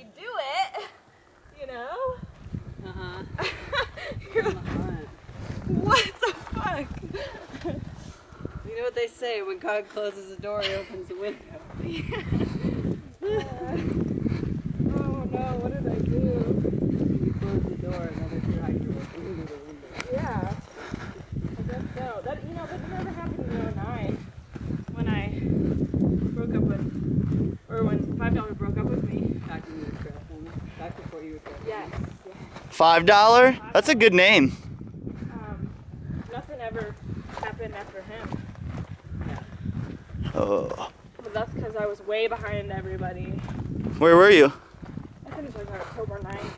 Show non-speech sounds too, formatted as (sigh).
actually do it. You know? Uh-huh. (laughs) What the fuck? You know what they say, when God closes a door, he opens a window. (laughs) (laughs) oh no, what did I do? You close the door, another tractor will open the window. Yeah. I guess so. That you know, that never happened in 09 when I broke up with or when five dollar broke up with me. Back when you were trapped on it. Back before you were trapped. Yes. Five dollar? That's a good name. Um, nothing ever happened after him. Oh. But that's because I was way behind everybody. Where were you? I finished like October 9th.